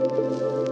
Música